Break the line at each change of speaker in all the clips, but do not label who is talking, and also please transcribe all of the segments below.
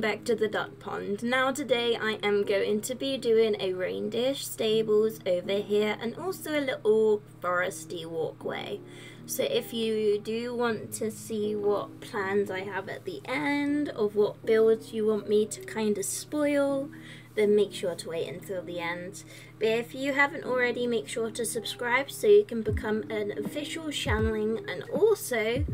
back to the duck pond. Now today I am going to be doing a reindeer stables over here and also a little foresty walkway. So if you do want to see what plans I have at the end of what builds you want me to kind of spoil, then make sure to wait until the end. But if you haven't already, make sure to subscribe so you can become an official Shanling and also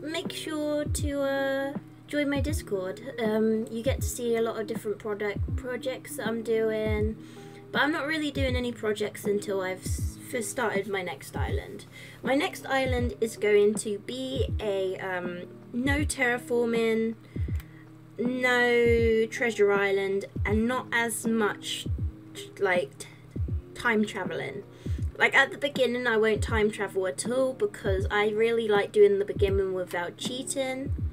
make sure to uh, join my Discord. Um, you get to see a lot of different product projects that I'm doing, but I'm not really doing any projects until I've first started my next island. My next island is going to be a um, no terraforming, no treasure island, and not as much like time traveling. Like at the beginning, I won't time travel at all because I really like doing the beginning without cheating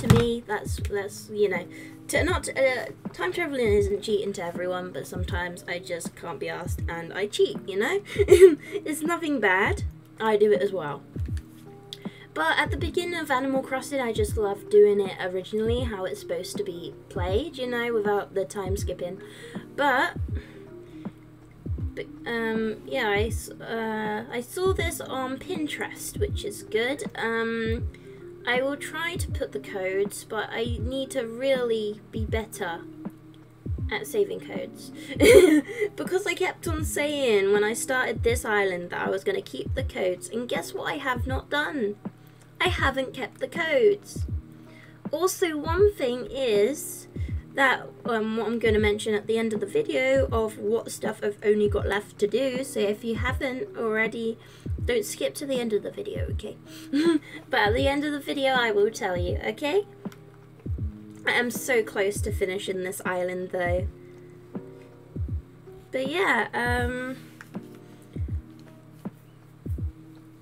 to me, that's that's you know, to not uh, time traveling isn't cheating to everyone, but sometimes I just can't be asked and I cheat. You know, it's nothing bad. I do it as well. But at the beginning of Animal Crossing, I just loved doing it originally, how it's supposed to be played, you know, without the time skipping. But, but um, yeah, I, uh, I saw this on Pinterest, which is good. Um, I will try to put the codes, but I need to really be better at saving codes. because I kept on saying when I started this island that I was going to keep the codes, and guess what I have not done? I haven't kept the codes. Also, one thing is that um, what I'm going to mention at the end of the video of what stuff I've only got left to do. So if you haven't already, don't skip to the end of the video, okay? but at the end of the video, I will tell you, okay? I am so close to finishing this island though. But yeah, um...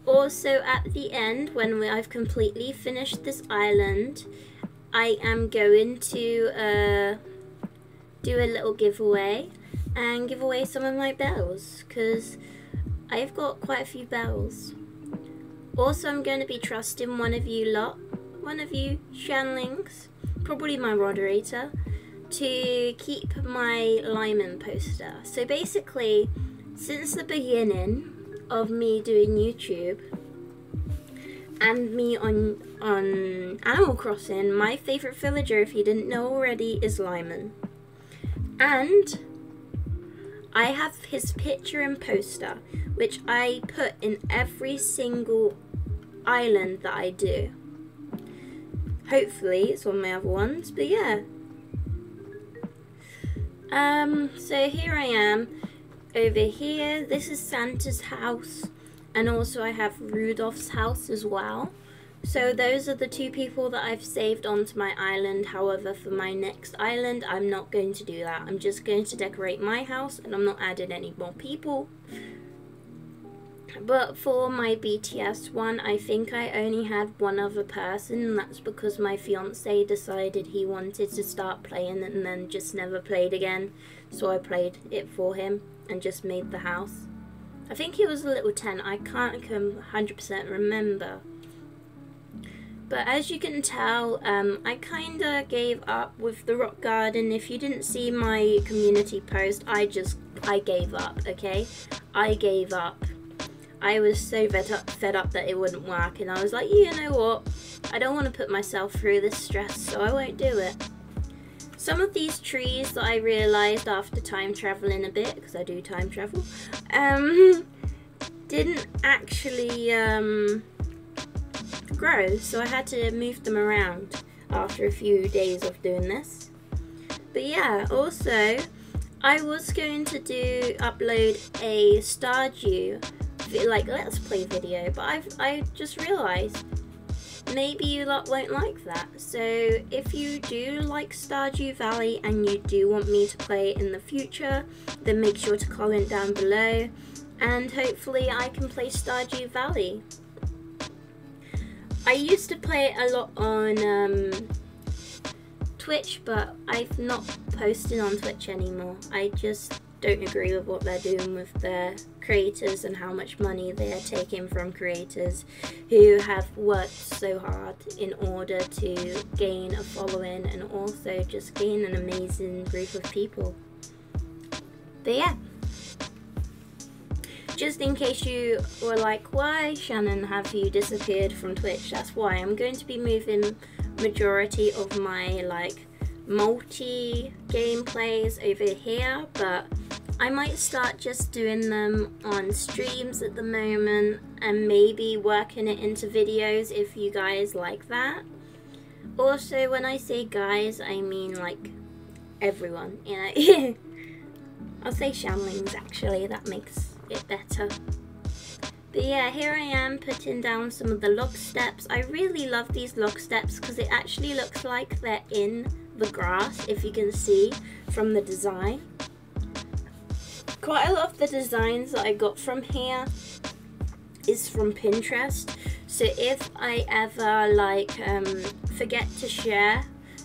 Also at the end, when I've completely finished this island, I am going to uh, do a little giveaway and give away some of my bells because I've got quite a few bells. Also, I'm going to be trusting one of you lot, one of you Shanlings, probably my moderator, to keep my Lyman poster. So basically, since the beginning of me doing YouTube, and me on on Animal Crossing, my favorite villager, if you didn't know already, is Lyman. And I have his picture and poster, which I put in every single island that I do. Hopefully, it's one of my other ones, but yeah. Um, so here I am. Over here, this is Santa's house. And also I have Rudolph's house as well. So those are the two people that I've saved onto my island. However, for my next island, I'm not going to do that. I'm just going to decorate my house and I'm not adding any more people. But for my BTS one, I think I only had one other person, and that's because my fiance decided he wanted to start playing and then just never played again. So I played it for him and just made the house. I think it was a little tent. I can't 100% remember. But as you can tell, um, I kind of gave up with the rock garden. If you didn't see my community post, I just, I gave up, okay? I gave up. I was so fed up, fed up that it wouldn't work. And I was like, you know what? I don't want to put myself through this stress, so I won't do it. Some of these trees that I realised after time travelling a bit, because I do time travel, um, didn't actually um, grow, so I had to move them around after a few days of doing this. But yeah, also, I was going to do upload a Stardew like let's play video, but I've I just realised maybe you lot won't like that. So if you do like Stardew Valley and you do want me to play it in the future, then make sure to comment down below and hopefully I can play Stardew Valley. I used to play it a lot on um, Twitch, but I've not posted on Twitch anymore. I just don't agree with what they're doing with their creators and how much money they're taking from creators who have worked so hard in order to gain a following and also just gain an amazing group of people. But yeah. Just in case you were like, why Shannon have you disappeared from Twitch? That's why I'm going to be moving majority of my like multi gameplays over here, but I might start just doing them on streams at the moment and maybe working it into videos if you guys like that. Also, when I say guys, I mean like everyone, you know. I'll say Shanlings actually, that makes it better. But yeah, here I am putting down some of the log steps. I really love these log steps because it actually looks like they're in the grass, if you can see from the design quite a lot of the designs that I got from here is from Pinterest. So if I ever like um, forget to share,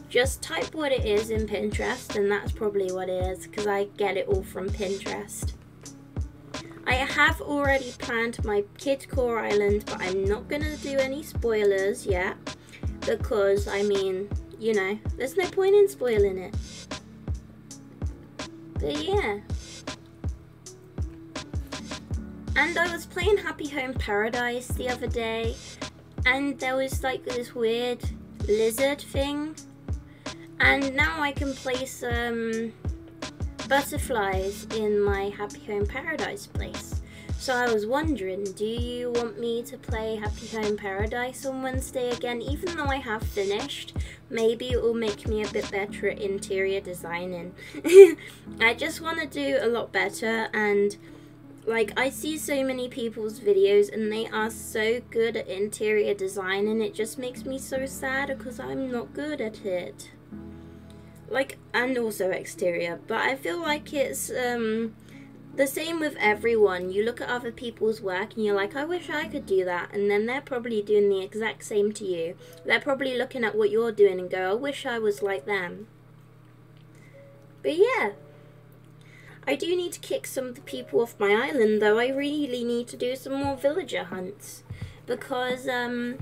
just type what it is in Pinterest and that's probably what it is because I get it all from Pinterest. I have already planned my Kid Core Island, but I'm not going to do any spoilers yet because, I mean, you know, there's no point in spoiling it. But yeah. And I was playing Happy Home Paradise the other day, and there was like this weird lizard thing. And now I can place um, butterflies in my Happy Home Paradise place. So I was wondering, do you want me to play Happy Home Paradise on Wednesday again? Even though I have finished, maybe it will make me a bit better at interior designing. I just want to do a lot better and like I see so many people's videos and they are so good at interior design and it just makes me so sad because I'm not good at it. Like and also exterior, but I feel like it's um the same with everyone. You look at other people's work and you're like, I wish I could do that. And then they're probably doing the exact same to you. They're probably looking at what you're doing and go, I wish I was like them. But yeah, I do need to kick some of the people off my island, though. I really need to do some more villager hunts. Because, um,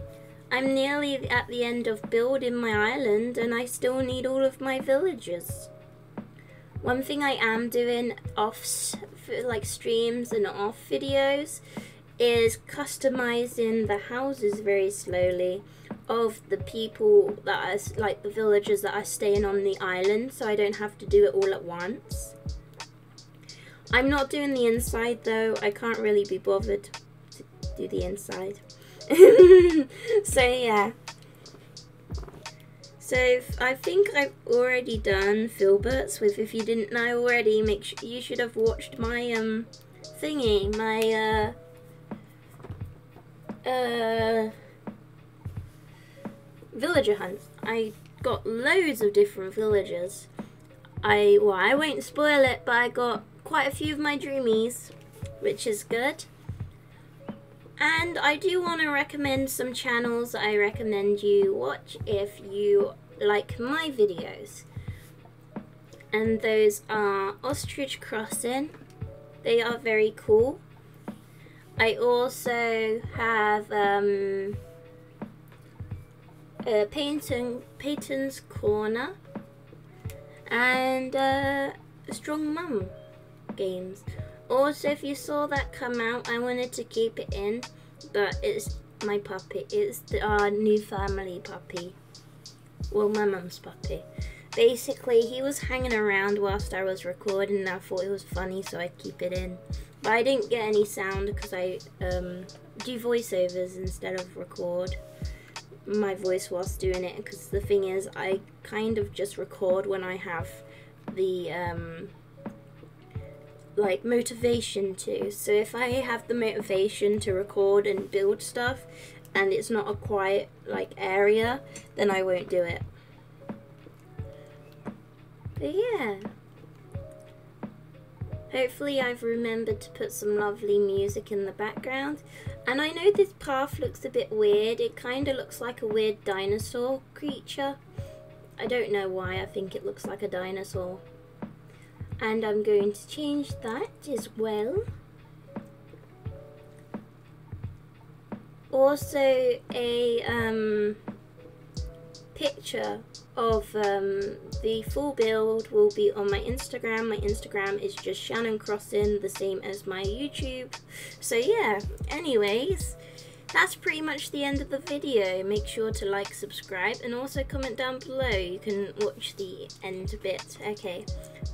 I'm nearly at the end of building my island, and I still need all of my villagers. One thing I am doing off, like, streams and off videos is customizing the houses very slowly of the people that are, like, the villagers that are staying on the island, so I don't have to do it all at once. I'm not doing the inside though. I can't really be bothered to do the inside. so yeah. So I think I've already done Filberts with if you didn't know already, make sure you should have watched my um thingy, my uh uh villager hunt. I got loads of different villagers. I well I won't spoil it, but I got quite a few of my dreamies, which is good. And I do want to recommend some channels I recommend you watch if you like my videos. And those are Ostrich Crossing. They are very cool. I also have um, uh, Peyton, Peyton's Corner and uh, Strong Mum games. Also, if you saw that come out, I wanted to keep it in, but it's my puppy. It's the, our new family puppy. Well, my mum's puppy. Basically, he was hanging around whilst I was recording and I thought it was funny, so I'd keep it in. But I didn't get any sound because I um, do voiceovers instead of record my voice whilst doing it because the thing is I kind of just record when I have the um, like motivation to. So if I have the motivation to record and build stuff and it's not a quiet like area, then I won't do it. But yeah. Hopefully I've remembered to put some lovely music in the background. And I know this path looks a bit weird. It kind of looks like a weird dinosaur creature. I don't know why I think it looks like a dinosaur. And I'm going to change that as well. Also a um, picture of um, the full build will be on my Instagram. My Instagram is just Shannon Crossing, the same as my YouTube. So yeah, anyways, that's pretty much the end of the video. Make sure to like, subscribe, and also comment down below. You can watch the end bit. Okay,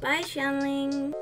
bye Shanling.